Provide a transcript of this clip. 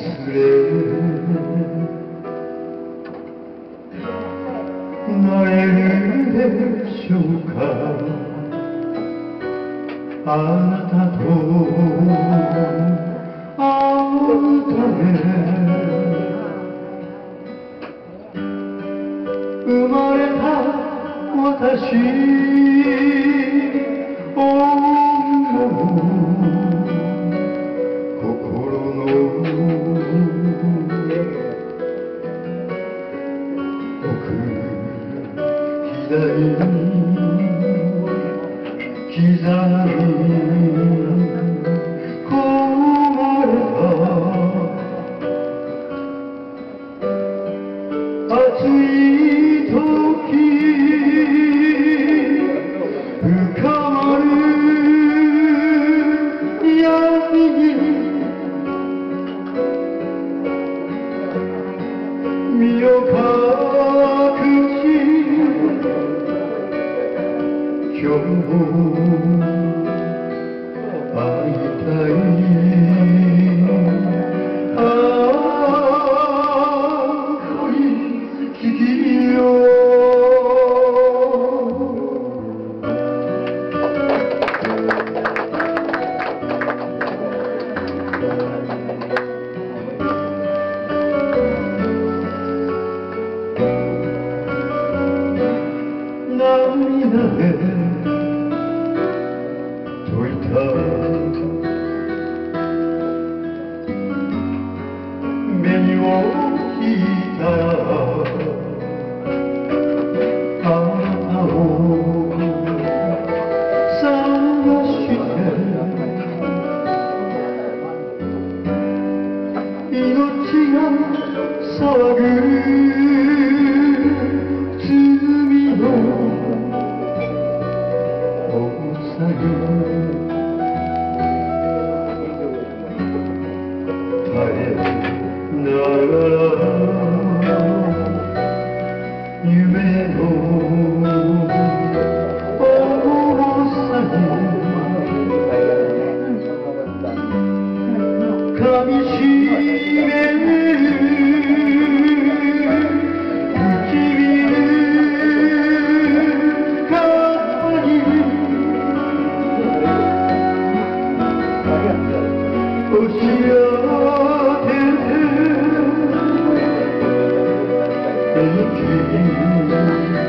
忘れなえるでしょうかあなたと会うため生まれた私 들려 가끔씩 경고 が騒ぐ鼓の大さに耐えながら夢の重さに噛押し当てて生き